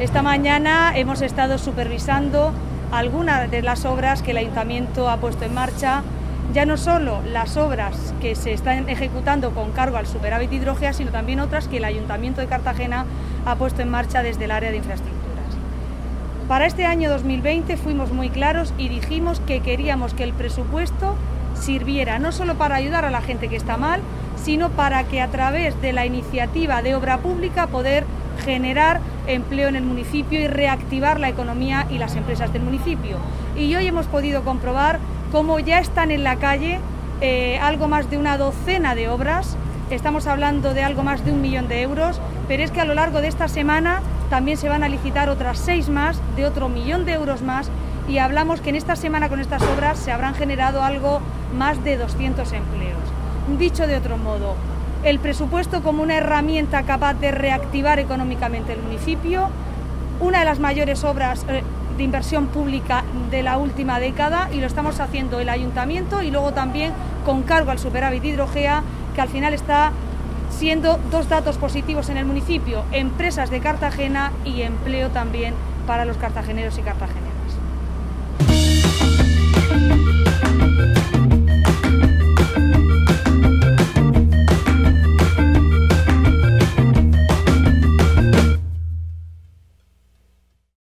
Esta mañana hemos estado supervisando algunas de las obras que el ayuntamiento ha puesto en marcha, ya no solo las obras que se están ejecutando con cargo al superávit hidrógeno, sino también otras que el ayuntamiento de Cartagena ha puesto en marcha desde el área de infraestructuras. Para este año 2020 fuimos muy claros y dijimos que queríamos que el presupuesto sirviera no solo para ayudar a la gente que está mal, sino para que a través de la iniciativa de obra pública poder generar empleo en el municipio y reactivar la economía y las empresas del municipio. Y hoy hemos podido comprobar cómo ya están en la calle eh, algo más de una docena de obras, estamos hablando de algo más de un millón de euros, pero es que a lo largo de esta semana también se van a licitar otras seis más, de otro millón de euros más, y hablamos que en esta semana con estas obras se habrán generado algo más de 200 empleos. Dicho de otro modo, el presupuesto como una herramienta capaz de reactivar económicamente el municipio, una de las mayores obras eh, de inversión pública de la última década y lo estamos haciendo el ayuntamiento y luego también con cargo al superávit hidrogea que al final está siendo dos datos positivos en el municipio, empresas de Cartagena y empleo también para los cartageneros y cartageneras.